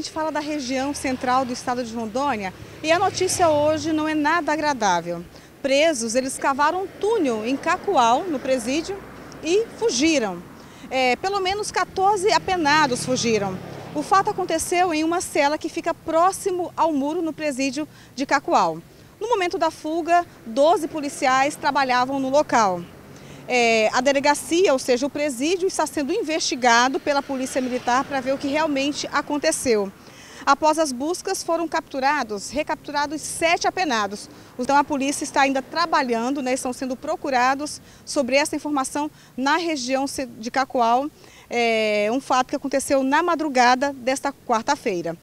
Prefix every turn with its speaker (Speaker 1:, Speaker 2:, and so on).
Speaker 1: A gente fala da região central do estado de Rondônia e a notícia hoje não é nada agradável. Presos, eles cavaram um túnel em Cacoal, no presídio, e fugiram. É, pelo menos 14 apenados fugiram. O fato aconteceu em uma cela que fica próximo ao muro no presídio de Cacoal. No momento da fuga, 12 policiais trabalhavam no local. É, a delegacia, ou seja, o presídio, está sendo investigado pela Polícia Militar para ver o que realmente aconteceu. Após as buscas, foram capturados, recapturados sete apenados. Então a polícia está ainda trabalhando, né, estão sendo procurados sobre essa informação na região de Cacoal. É um fato que aconteceu na madrugada desta quarta-feira.